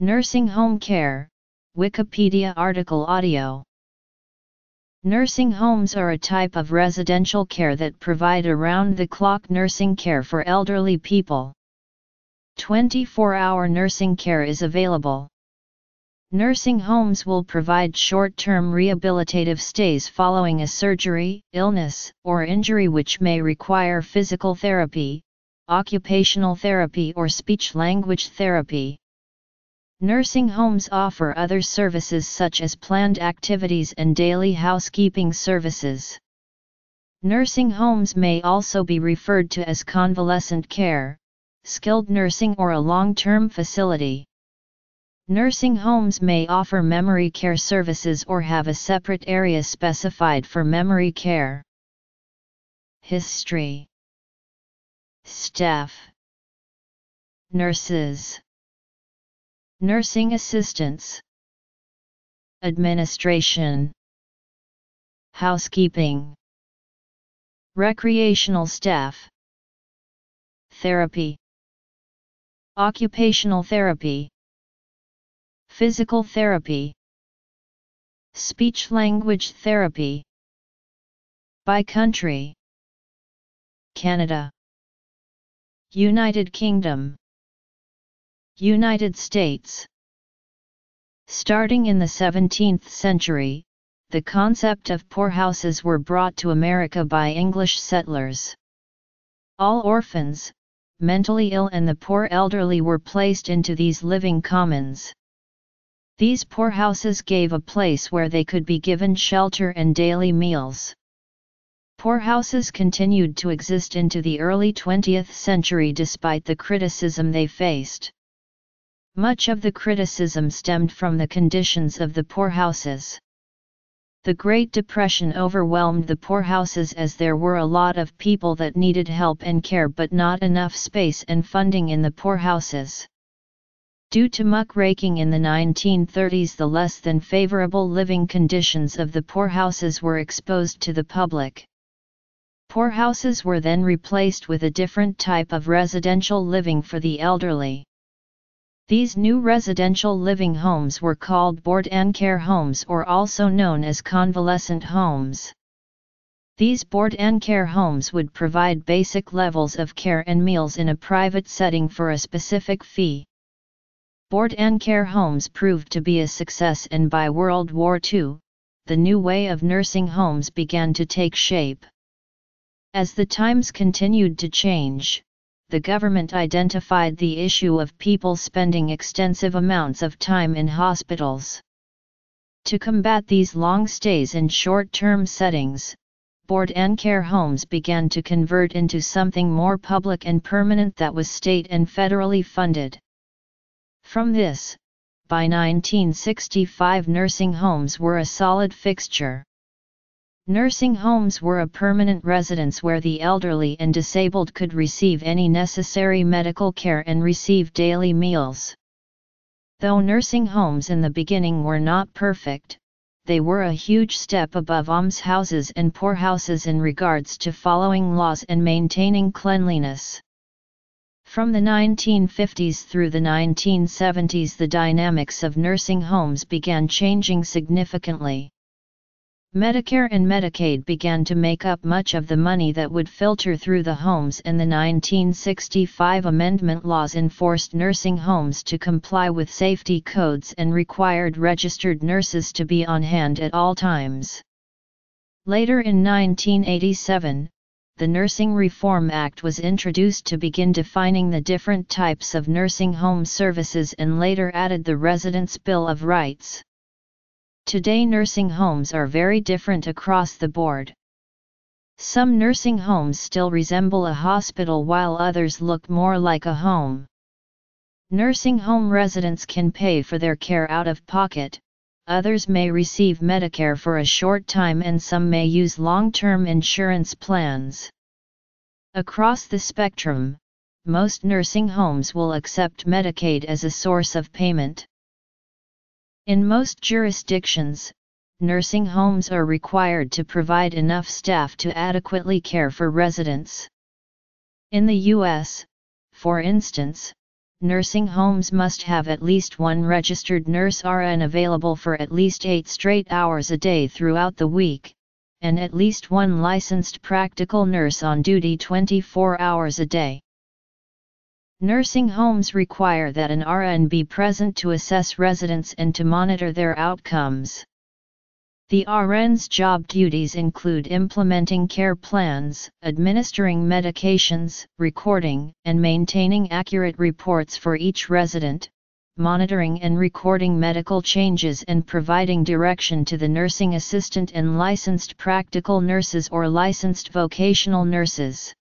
Nursing home care, Wikipedia article audio. Nursing homes are a type of residential care that provide around-the-clock nursing care for elderly people. 24-hour nursing care is available. Nursing homes will provide short-term rehabilitative stays following a surgery, illness, or injury which may require physical therapy, occupational therapy or speech-language therapy. Nursing homes offer other services such as planned activities and daily housekeeping services. Nursing homes may also be referred to as convalescent care, skilled nursing or a long-term facility. Nursing homes may offer memory care services or have a separate area specified for memory care. History Staff Nurses Nursing assistants Administration Housekeeping Recreational staff Therapy Occupational therapy Physical therapy Speech-language therapy By country Canada United Kingdom United States Starting in the 17th century, the concept of poorhouses were brought to America by English settlers. All orphans, mentally ill and the poor elderly were placed into these living commons. These poorhouses gave a place where they could be given shelter and daily meals. Poorhouses continued to exist into the early 20th century despite the criticism they faced. Much of the criticism stemmed from the conditions of the poorhouses. The Great Depression overwhelmed the poorhouses as there were a lot of people that needed help and care but not enough space and funding in the poorhouses. Due to muckraking in the 1930s the less than favorable living conditions of the poorhouses were exposed to the public. Poorhouses were then replaced with a different type of residential living for the elderly. These new residential living homes were called board and care homes or also known as convalescent homes. These board and care homes would provide basic levels of care and meals in a private setting for a specific fee. Board and care homes proved to be a success and by World War II, the new way of nursing homes began to take shape. As the times continued to change, the government identified the issue of people spending extensive amounts of time in hospitals. To combat these long stays in short-term settings, board and care homes began to convert into something more public and permanent that was state and federally funded. From this, by 1965 nursing homes were a solid fixture. Nursing homes were a permanent residence where the elderly and disabled could receive any necessary medical care and receive daily meals. Though nursing homes in the beginning were not perfect, they were a huge step above almshouses and poorhouses in regards to following laws and maintaining cleanliness. From the 1950s through the 1970s the dynamics of nursing homes began changing significantly. Medicare and Medicaid began to make up much of the money that would filter through the homes and the 1965 amendment laws enforced nursing homes to comply with safety codes and required registered nurses to be on hand at all times. Later in 1987, the Nursing Reform Act was introduced to begin defining the different types of nursing home services and later added the Residents' Bill of Rights. Today nursing homes are very different across the board. Some nursing homes still resemble a hospital while others look more like a home. Nursing home residents can pay for their care out of pocket, others may receive Medicare for a short time and some may use long-term insurance plans. Across the spectrum, most nursing homes will accept Medicaid as a source of payment. In most jurisdictions, nursing homes are required to provide enough staff to adequately care for residents. In the U.S., for instance, nursing homes must have at least one registered nurse RN available for at least 8 straight hours a day throughout the week, and at least one licensed practical nurse on duty 24 hours a day. Nursing homes require that an RN be present to assess residents and to monitor their outcomes. The RN's job duties include implementing care plans, administering medications, recording and maintaining accurate reports for each resident, monitoring and recording medical changes and providing direction to the nursing assistant and licensed practical nurses or licensed vocational nurses.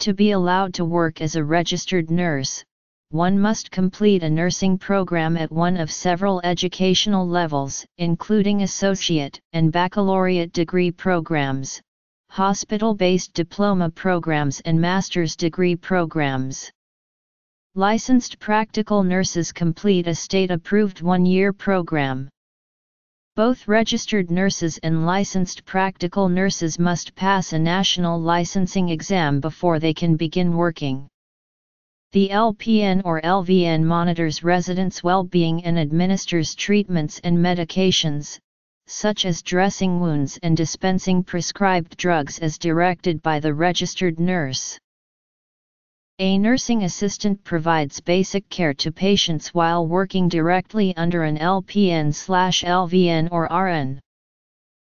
To be allowed to work as a registered nurse, one must complete a nursing program at one of several educational levels, including associate and baccalaureate degree programs, hospital-based diploma programs and master's degree programs. Licensed practical nurses complete a state-approved one-year program. Both registered nurses and licensed practical nurses must pass a national licensing exam before they can begin working. The LPN or LVN monitors residents' well-being and administers treatments and medications, such as dressing wounds and dispensing prescribed drugs as directed by the registered nurse. A nursing assistant provides basic care to patients while working directly under an LPN slash LVN or RN.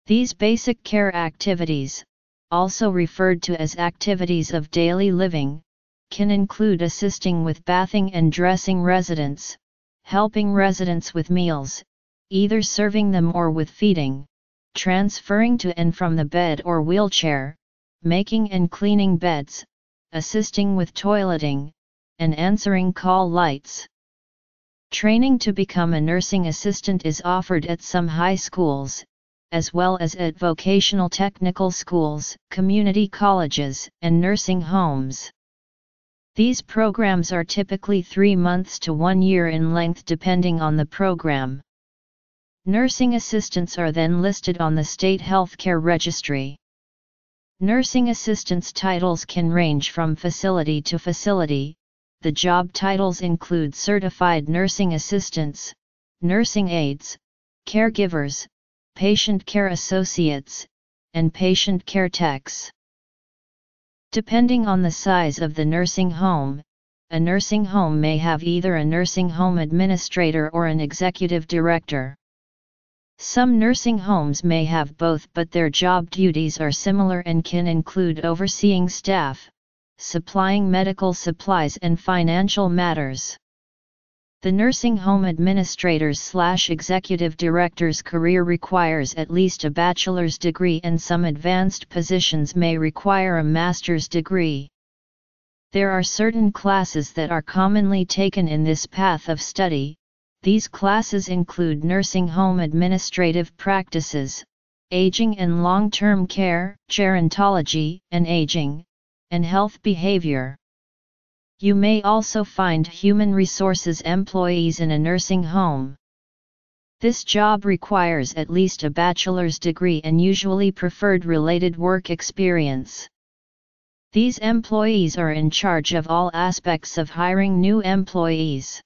These basic care activities, also referred to as activities of daily living, can include assisting with bathing and dressing residents, helping residents with meals, either serving them or with feeding, transferring to and from the bed or wheelchair, making and cleaning beds, assisting with toileting, and answering call lights. Training to become a nursing assistant is offered at some high schools, as well as at vocational technical schools, community colleges, and nursing homes. These programs are typically three months to one year in length depending on the program. Nursing assistants are then listed on the State Healthcare Registry. Nursing assistants titles can range from facility to facility. The job titles include certified nursing assistants, nursing aides, caregivers, patient care associates, and patient care techs. Depending on the size of the nursing home, a nursing home may have either a nursing home administrator or an executive director. Some nursing homes may have both but their job duties are similar and can include overseeing staff, supplying medical supplies and financial matters. The nursing home administrator's slash executive director's career requires at least a bachelor's degree and some advanced positions may require a master's degree. There are certain classes that are commonly taken in this path of study, these classes include nursing home administrative practices, aging and long-term care, gerontology and aging, and health behavior. You may also find human resources employees in a nursing home. This job requires at least a bachelor's degree and usually preferred related work experience. These employees are in charge of all aspects of hiring new employees.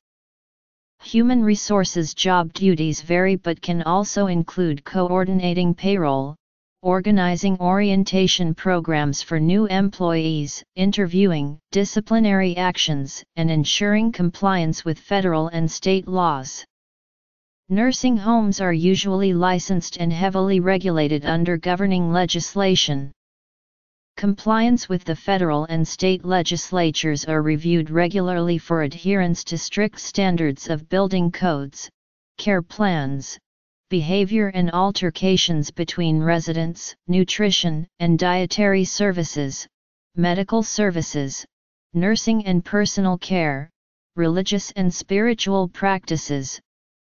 Human resources job duties vary but can also include coordinating payroll, organizing orientation programs for new employees, interviewing, disciplinary actions, and ensuring compliance with federal and state laws. Nursing homes are usually licensed and heavily regulated under governing legislation. Compliance with the federal and state legislatures are reviewed regularly for adherence to strict standards of building codes, care plans, behavior and altercations between residents, nutrition and dietary services, medical services, nursing and personal care, religious and spiritual practices,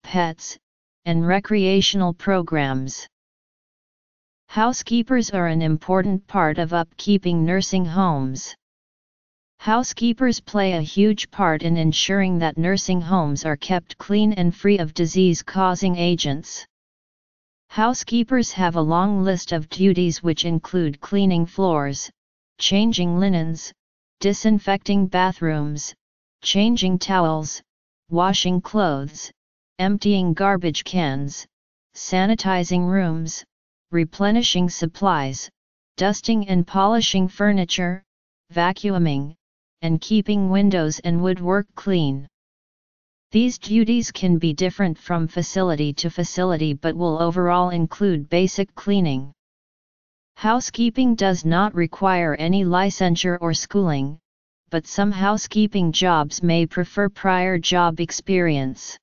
pets, and recreational programs. Housekeepers are an important part of upkeeping nursing homes. Housekeepers play a huge part in ensuring that nursing homes are kept clean and free of disease-causing agents. Housekeepers have a long list of duties which include cleaning floors, changing linens, disinfecting bathrooms, changing towels, washing clothes, emptying garbage cans, sanitizing rooms, replenishing supplies, dusting and polishing furniture, vacuuming, and keeping windows and woodwork clean. These duties can be different from facility to facility but will overall include basic cleaning. Housekeeping does not require any licensure or schooling, but some housekeeping jobs may prefer prior job experience.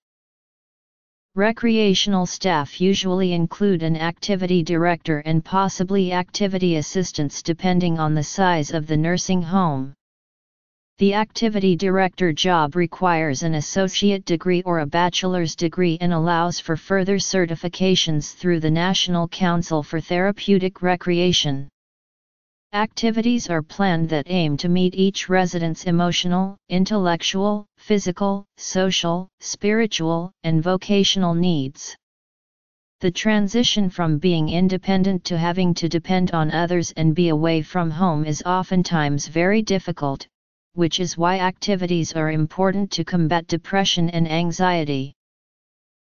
Recreational staff usually include an activity director and possibly activity assistants depending on the size of the nursing home. The activity director job requires an associate degree or a bachelor's degree and allows for further certifications through the National Council for Therapeutic Recreation. Activities are planned that aim to meet each resident's emotional, intellectual, physical, social, spiritual, and vocational needs. The transition from being independent to having to depend on others and be away from home is oftentimes very difficult, which is why activities are important to combat depression and anxiety.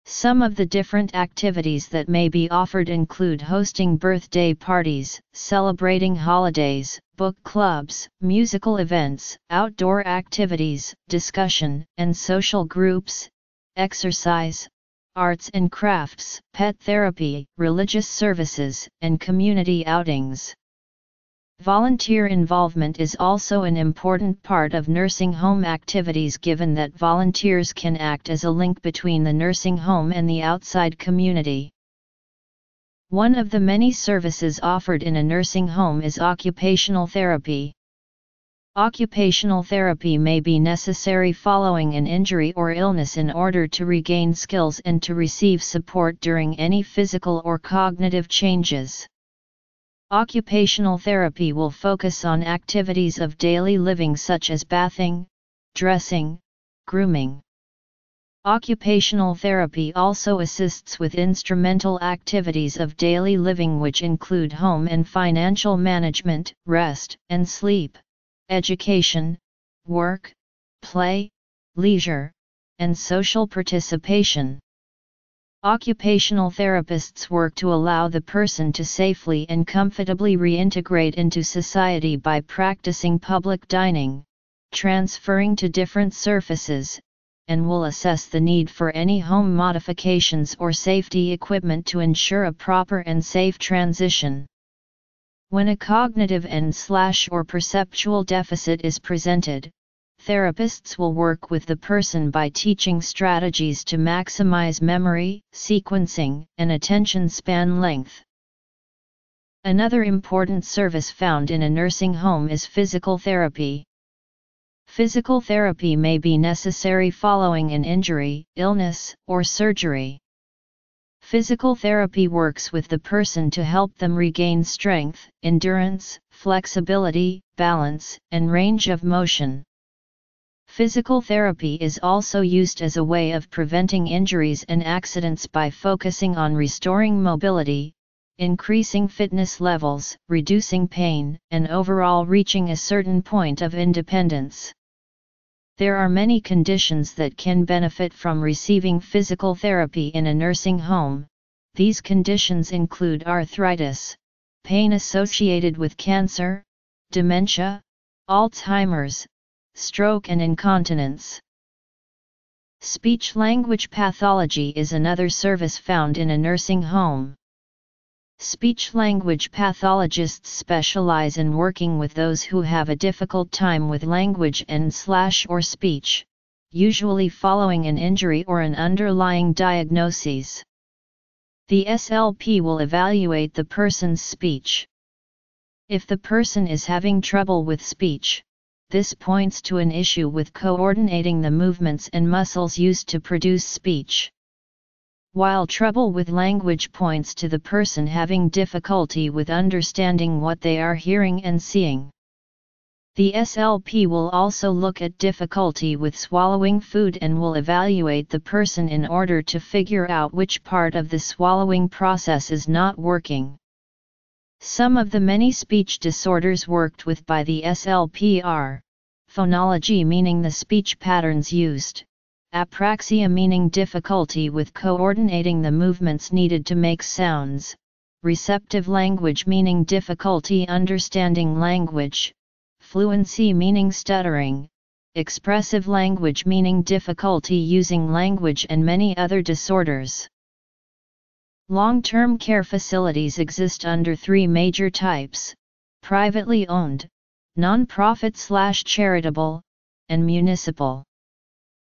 Some of the different activities that may be offered include hosting birthday parties, celebrating holidays, book clubs, musical events, outdoor activities, discussion and social groups, exercise, arts and crafts, pet therapy, religious services, and community outings. Volunteer involvement is also an important part of nursing home activities given that volunteers can act as a link between the nursing home and the outside community. One of the many services offered in a nursing home is occupational therapy. Occupational therapy may be necessary following an injury or illness in order to regain skills and to receive support during any physical or cognitive changes. Occupational therapy will focus on activities of daily living such as bathing, dressing, grooming. Occupational therapy also assists with instrumental activities of daily living which include home and financial management, rest and sleep, education, work, play, leisure, and social participation. Occupational therapists work to allow the person to safely and comfortably reintegrate into society by practicing public dining, transferring to different surfaces, and will assess the need for any home modifications or safety equipment to ensure a proper and safe transition. When a cognitive and slash or perceptual deficit is presented, therapists will work with the person by teaching strategies to maximize memory, sequencing, and attention span length. Another important service found in a nursing home is physical therapy. Physical therapy may be necessary following an injury, illness, or surgery. Physical therapy works with the person to help them regain strength, endurance, flexibility, balance, and range of motion. Physical therapy is also used as a way of preventing injuries and accidents by focusing on restoring mobility, increasing fitness levels, reducing pain, and overall reaching a certain point of independence. There are many conditions that can benefit from receiving physical therapy in a nursing home. These conditions include arthritis, pain associated with cancer, dementia, Alzheimer's, stroke and incontinence. Speech-language pathology is another service found in a nursing home. Speech-language pathologists specialize in working with those who have a difficult time with language and slash or speech, usually following an injury or an underlying diagnosis. The SLP will evaluate the person's speech. If the person is having trouble with speech, this points to an issue with coordinating the movements and muscles used to produce speech. While trouble with language points to the person having difficulty with understanding what they are hearing and seeing. The SLP will also look at difficulty with swallowing food and will evaluate the person in order to figure out which part of the swallowing process is not working. Some of the many speech disorders worked with by the SLP are phonology meaning the speech patterns used, apraxia meaning difficulty with coordinating the movements needed to make sounds, receptive language meaning difficulty understanding language, fluency meaning stuttering, expressive language meaning difficulty using language and many other disorders. Long-term care facilities exist under three major types, privately owned, non-profit slash charitable, and municipal.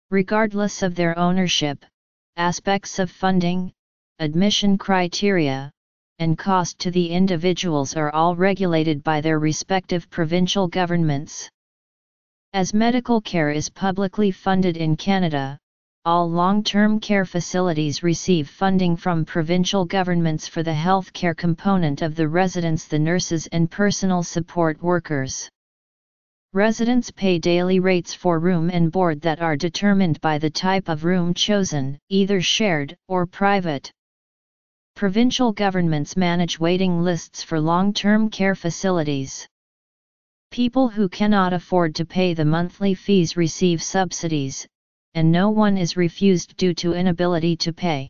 Regardless of their ownership, aspects of funding, admission criteria, and cost to the individuals are all regulated by their respective provincial governments. As medical care is publicly funded in Canada, all long-term care facilities receive funding from provincial governments for the health care component of the residents the nurses and personal support workers. Residents pay daily rates for room and board that are determined by the type of room chosen, either shared or private. Provincial governments manage waiting lists for long-term care facilities. People who cannot afford to pay the monthly fees receive subsidies, and no one is refused due to inability to pay.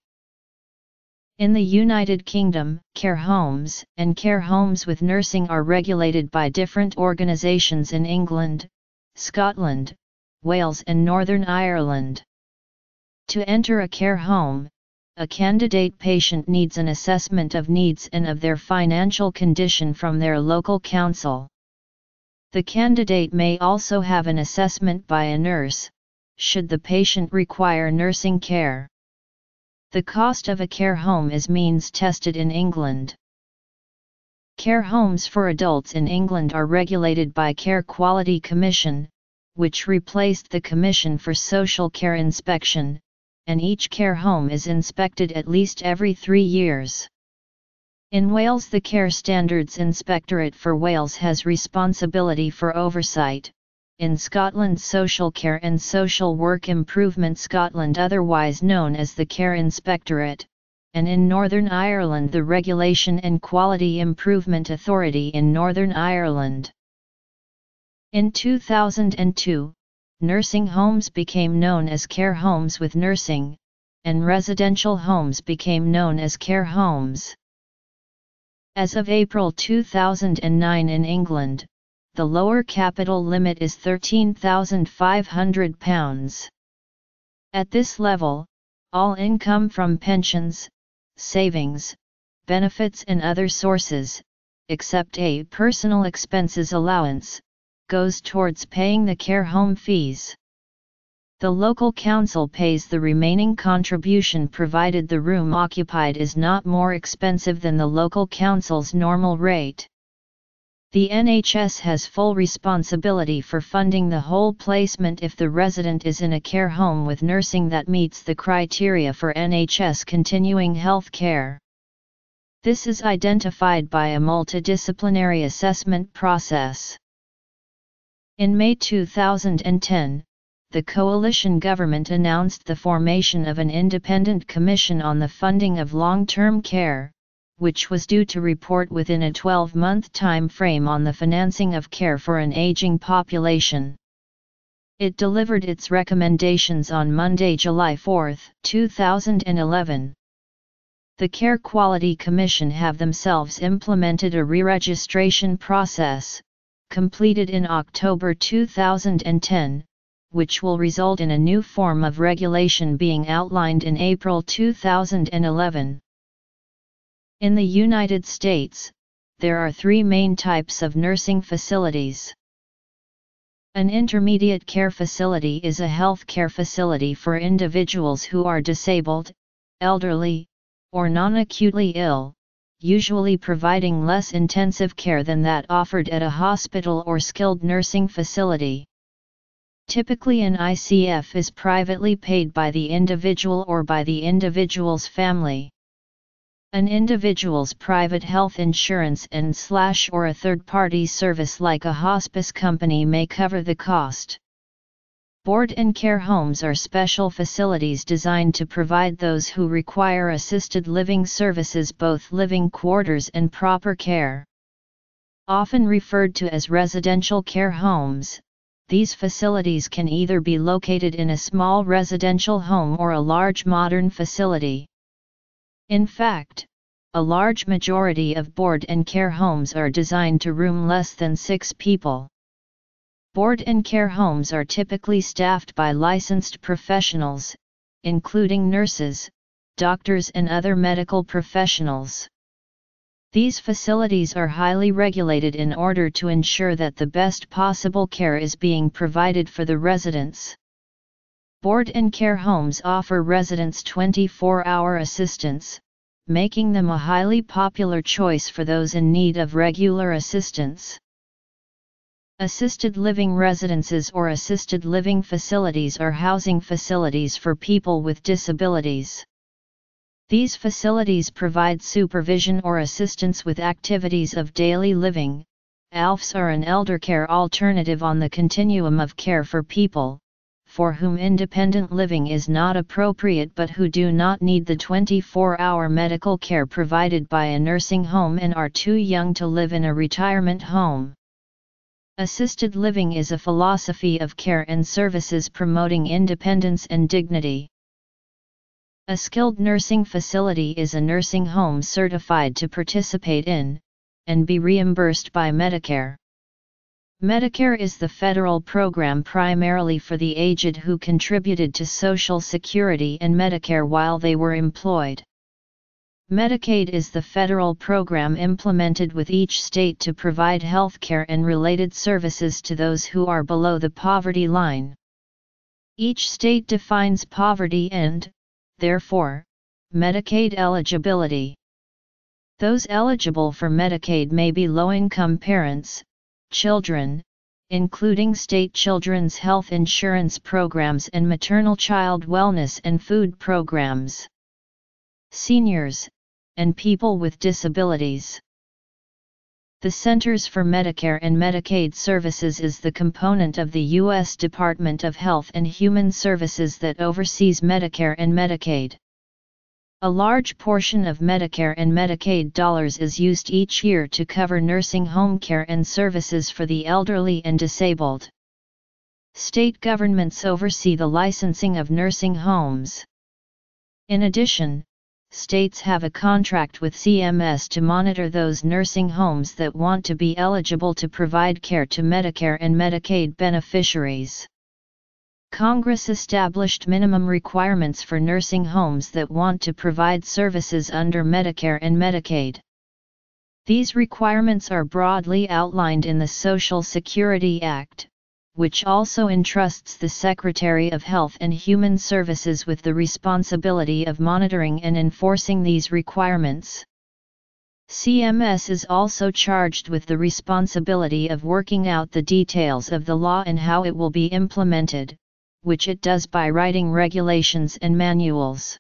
In the United Kingdom, care homes and care homes with nursing are regulated by different organisations in England, Scotland, Wales and Northern Ireland. To enter a care home, a candidate patient needs an assessment of needs and of their financial condition from their local council. The candidate may also have an assessment by a nurse, should the patient require nursing care. The cost of a care home is means tested in England. Care homes for adults in England are regulated by Care Quality Commission, which replaced the Commission for Social Care Inspection, and each care home is inspected at least every three years. In Wales the Care Standards Inspectorate for Wales has responsibility for oversight, in Scotland Social Care and Social Work Improvement Scotland otherwise known as the Care Inspectorate, and in Northern Ireland the Regulation and Quality Improvement Authority in Northern Ireland. In 2002, nursing homes became known as care homes with nursing, and residential homes became known as care homes. As of April 2009 in England, the lower capital limit is £13,500. At this level, all income from pensions, savings, benefits and other sources, except a personal expenses allowance, goes towards paying the care home fees. The local council pays the remaining contribution provided the room occupied is not more expensive than the local council's normal rate. The NHS has full responsibility for funding the whole placement if the resident is in a care home with nursing that meets the criteria for NHS continuing health care. This is identified by a multidisciplinary assessment process. In May 2010, the coalition government announced the formation of an independent commission on the funding of long-term care, which was due to report within a 12-month time frame on the financing of care for an aging population. It delivered its recommendations on Monday, July 4, 2011. The Care Quality Commission have themselves implemented a re-registration process, completed in October 2010, which will result in a new form of regulation being outlined in April 2011. In the United States, there are three main types of nursing facilities. An intermediate care facility is a health care facility for individuals who are disabled, elderly, or non-acutely ill, usually providing less intensive care than that offered at a hospital or skilled nursing facility. Typically an ICF is privately paid by the individual or by the individual's family. An individual's private health insurance and slash or a third-party service like a hospice company may cover the cost. Board and care homes are special facilities designed to provide those who require assisted living services both living quarters and proper care. Often referred to as residential care homes, these facilities can either be located in a small residential home or a large modern facility. In fact, a large majority of board and care homes are designed to room less than six people. Board and care homes are typically staffed by licensed professionals, including nurses, doctors and other medical professionals. These facilities are highly regulated in order to ensure that the best possible care is being provided for the residents. Board and care homes offer residents 24-hour assistance, making them a highly popular choice for those in need of regular assistance. Assisted living residences or assisted living facilities are housing facilities for people with disabilities. These facilities provide supervision or assistance with activities of daily living. ALFs are an elder care alternative on the continuum of care for people, for whom independent living is not appropriate but who do not need the 24 hour medical care provided by a nursing home and are too young to live in a retirement home. Assisted living is a philosophy of care and services promoting independence and dignity. A skilled nursing facility is a nursing home certified to participate in, and be reimbursed by Medicare. Medicare is the federal program primarily for the aged who contributed to Social Security and Medicare while they were employed. Medicaid is the federal program implemented with each state to provide health care and related services to those who are below the poverty line. Each state defines poverty and, therefore, Medicaid eligibility. Those eligible for Medicaid may be low-income parents, children, including state children's health insurance programs and maternal child wellness and food programs, seniors, and people with disabilities. The Centers for Medicare and Medicaid Services is the component of the U.S. Department of Health and Human Services that oversees Medicare and Medicaid. A large portion of Medicare and Medicaid dollars is used each year to cover nursing home care and services for the elderly and disabled. State governments oversee the licensing of nursing homes. In addition, states have a contract with CMS to monitor those nursing homes that want to be eligible to provide care to Medicare and Medicaid beneficiaries. Congress established minimum requirements for nursing homes that want to provide services under Medicare and Medicaid. These requirements are broadly outlined in the Social Security Act, which also entrusts the Secretary of Health and Human Services with the responsibility of monitoring and enforcing these requirements. CMS is also charged with the responsibility of working out the details of the law and how it will be implemented, which it does by writing regulations and manuals.